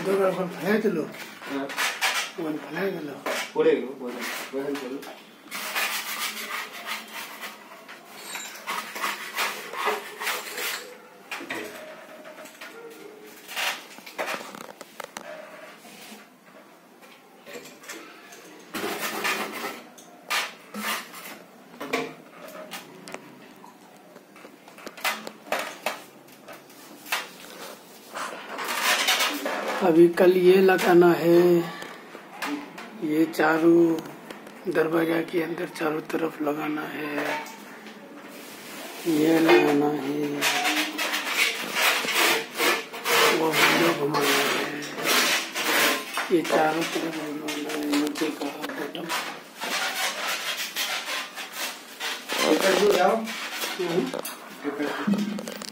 দুবার এখন ফালাই দিল ফালাই গেল পড়ে গেল अभी कल ये लगाना है। ये चारों दरवाज़ा के अंदर चारों तरफ़ लगाना है। ये लगाना है। वो विंडो घुमाना है। ये चारों तरफ़ घुमाना है। नीचे का बटन जाओ हम्म। कर दो।